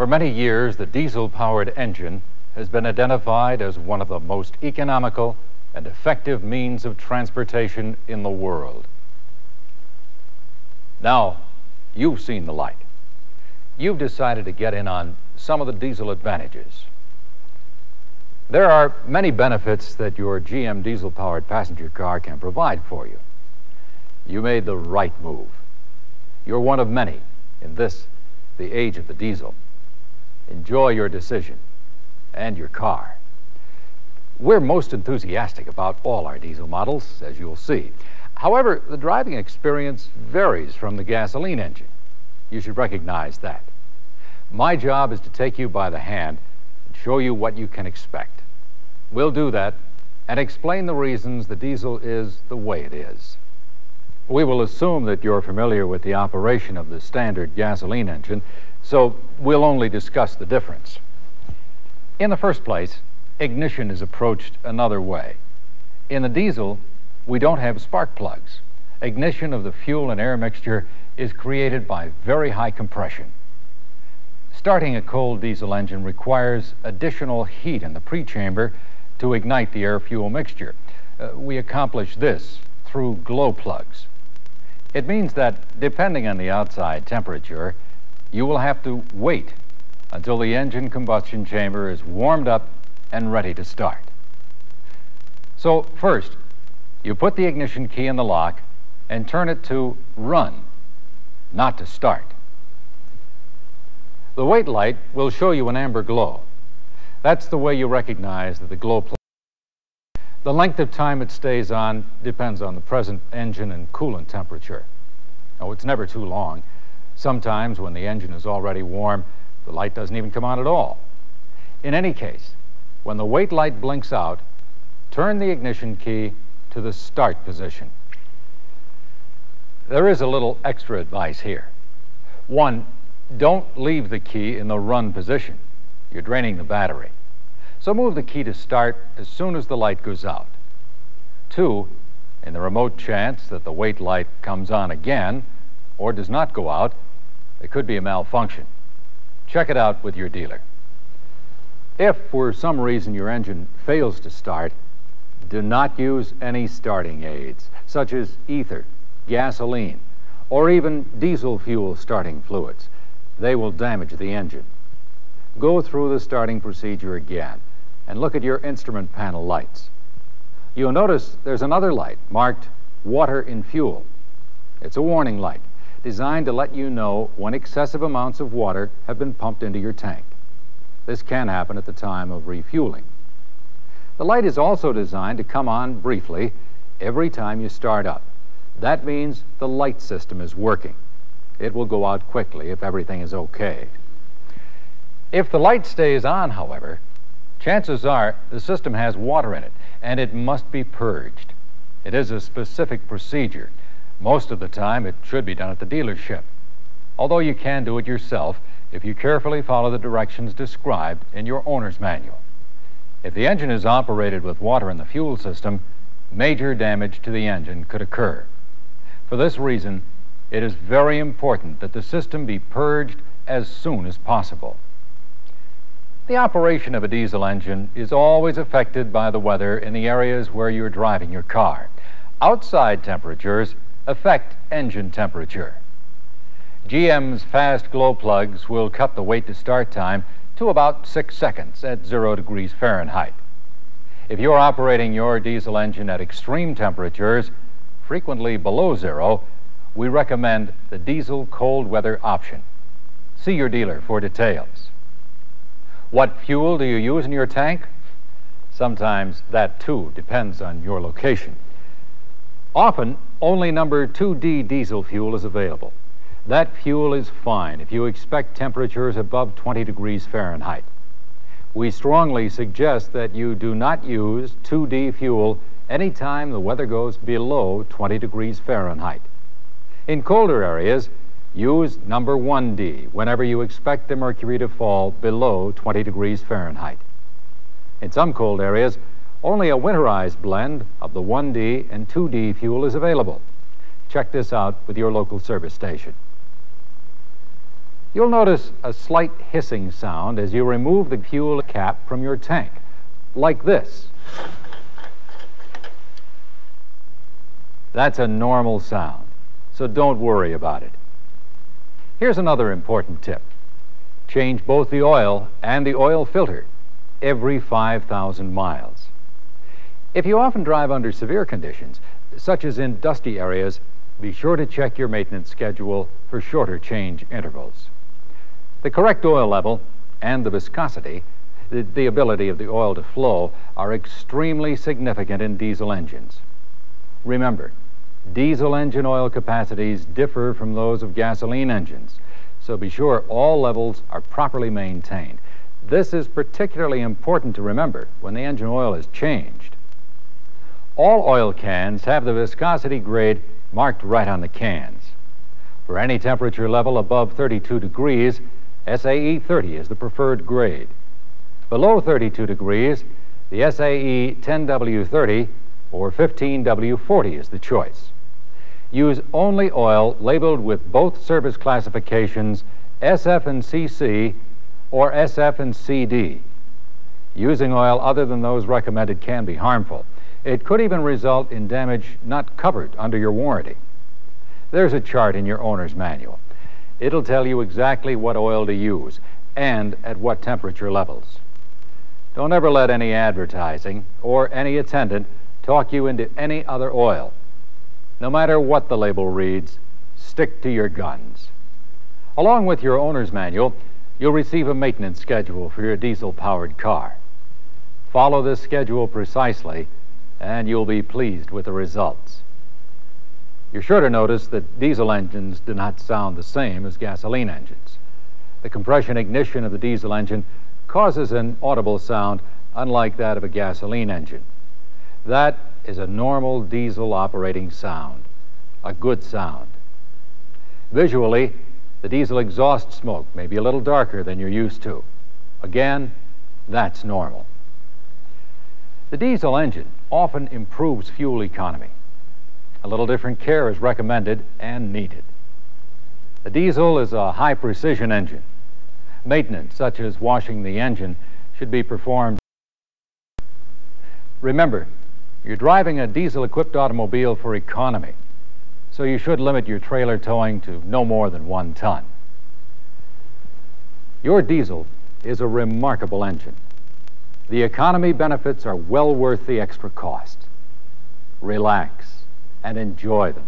For many years, the diesel-powered engine has been identified as one of the most economical and effective means of transportation in the world. Now, you've seen the light. You've decided to get in on some of the diesel advantages. There are many benefits that your GM diesel-powered passenger car can provide for you. You made the right move. You're one of many in this, the age of the diesel. Enjoy your decision and your car. We're most enthusiastic about all our diesel models, as you'll see. However, the driving experience varies from the gasoline engine. You should recognize that. My job is to take you by the hand and show you what you can expect. We'll do that and explain the reasons the diesel is the way it is. We will assume that you're familiar with the operation of the standard gasoline engine, so we'll only discuss the difference. In the first place, ignition is approached another way. In the diesel, we don't have spark plugs. Ignition of the fuel and air mixture is created by very high compression. Starting a cold diesel engine requires additional heat in the pre-chamber to ignite the air-fuel mixture. Uh, we accomplish this through glow plugs. It means that, depending on the outside temperature, you will have to wait until the engine combustion chamber is warmed up and ready to start. So first, you put the ignition key in the lock and turn it to run, not to start. The wait light will show you an amber glow. That's the way you recognize that the glow. The length of time it stays on depends on the present engine and coolant temperature. Oh, it's never too long. Sometimes when the engine is already warm, the light doesn't even come on at all. In any case, when the wait light blinks out, turn the ignition key to the start position. There is a little extra advice here. One, don't leave the key in the run position. You're draining the battery. So move the key to start as soon as the light goes out. Two, in the remote chance that the wait light comes on again or does not go out, there could be a malfunction. Check it out with your dealer. If for some reason your engine fails to start, do not use any starting aids, such as ether, gasoline, or even diesel fuel starting fluids. They will damage the engine. Go through the starting procedure again and look at your instrument panel lights. You'll notice there's another light marked water in fuel. It's a warning light designed to let you know when excessive amounts of water have been pumped into your tank. This can happen at the time of refueling. The light is also designed to come on briefly every time you start up. That means the light system is working. It will go out quickly if everything is okay. If the light stays on, however, chances are the system has water in it, and it must be purged. It is a specific procedure. Most of the time, it should be done at the dealership, although you can do it yourself if you carefully follow the directions described in your owner's manual. If the engine is operated with water in the fuel system, major damage to the engine could occur. For this reason, it is very important that the system be purged as soon as possible. The operation of a diesel engine is always affected by the weather in the areas where you're driving your car. Outside temperatures affect engine temperature. GM's fast glow plugs will cut the wait to start time to about six seconds at zero degrees Fahrenheit. If you're operating your diesel engine at extreme temperatures, frequently below zero, we recommend the diesel cold weather option. See your dealer for details. What fuel do you use in your tank? Sometimes that too depends on your location. Often, only number 2D diesel fuel is available. That fuel is fine if you expect temperatures above 20 degrees Fahrenheit. We strongly suggest that you do not use 2D fuel anytime the weather goes below 20 degrees Fahrenheit. In colder areas, Use number 1D whenever you expect the mercury to fall below 20 degrees Fahrenheit. In some cold areas, only a winterized blend of the 1D and 2D fuel is available. Check this out with your local service station. You'll notice a slight hissing sound as you remove the fuel cap from your tank, like this. That's a normal sound, so don't worry about it. Here's another important tip. Change both the oil and the oil filter every 5,000 miles. If you often drive under severe conditions, such as in dusty areas, be sure to check your maintenance schedule for shorter change intervals. The correct oil level and the viscosity, the, the, ability of the oil to flow, are extremely significant in diesel engines. Remember, diesel engine oil capacities differ from those of gasoline engines, so be sure all levels are properly maintained. This is particularly important to remember when the engine oil is changed. All oil cans have the viscosity grade marked right on the cans. For any temperature level above 32 degrees, SAE 30 is the preferred grade. Below 32 degrees, the SAE 10W30 or 15W40 is the choice. Use only oil labeled with both service classifications SF and CC or SF and CD. Using oil other than those recommended can be harmful. It could even result in damage not covered under your warranty. There's a chart in your owner's manual. It'll tell you exactly what oil to use and at what temperature levels. Don't ever let any advertising or any attendant talk you into any other oil. No matter what the label reads, stick to your guns. Along with your owner's manual, you'll receive a maintenance schedule for your diesel-powered car. Follow this schedule precisely, and you'll be pleased with the results. You're sure to notice that diesel engines do not sound the same as gasoline engines. The compression ignition of the diesel engine causes an audible sound unlike that of a gasoline engine. That is a normal diesel operating sound, a good sound. Visually, the diesel exhaust smoke may be a little darker than you're used to. Again, that's normal. The diesel engine often improves fuel economy. A little different care is recommended and needed. The diesel is a high precision engine. Maintenance, such as washing the engine, should be performed. Remember, you're driving a diesel equipped automobile for economy, so you should limit your trailer towing to no more than one ton. Your diesel is a remarkable engine. The economy benefits are well worth the extra cost. Relax and enjoy them.